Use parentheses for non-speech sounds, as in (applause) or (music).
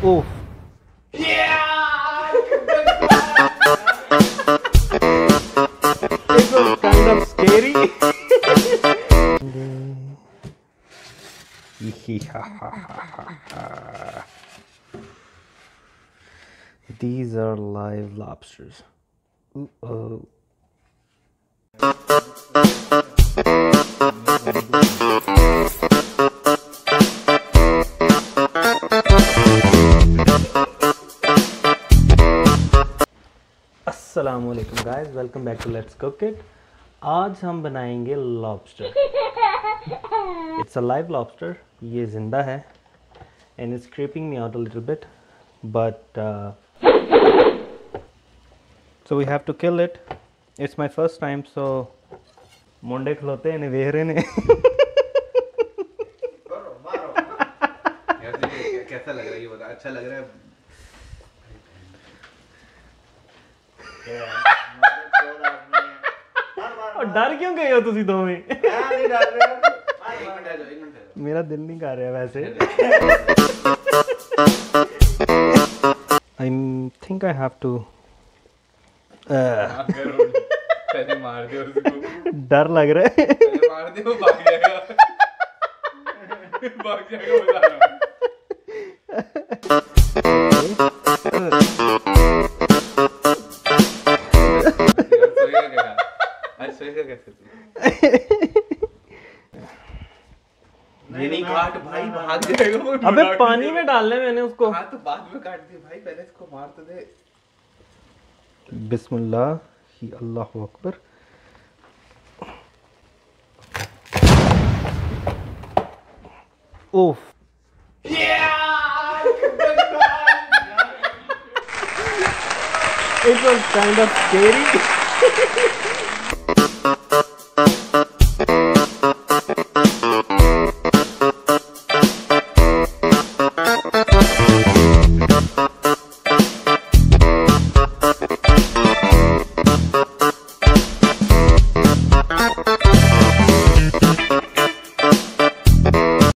Oh. Yeah! (laughs) this was kind of scary. (laughs) These are live lobsters. Ooh, oh. वालेकुम guys welcome back to let's cook it आज हम बनाएँगे lobster it's a live lobster ये ज़िंदा है. And it's creeping me out a little bit but so we have to kill it it's my first time so मुंडे खलोते वेख रहे ने. कैसा लग रहा है? ये बता अच्छा लग रहा है? और डर क्यों गए हो ਤੁਸੀਂ ਦੋਵੇਂ एक मिनट आ जाओ एक मिनट आ जाओ मेरा दिल नहीं कर रहा वैसे I think I have to पहले मार दो उसको डर लग रहा है पहले मार दो भाग जाएगा भाग जाएगा बता रहा हूँ यार, आज सोएगा कैसे तू नहीं काट भाई भाग जाएगा वो अबे पानी में डालने मैंने उसको। हाँ तो बाद में काट दिया भाई पहले इसको मार तो दे। बिस्मिल्लाह ही अल्लाह अकबर। ओफ it was kind of scary. Thank (laughs) you.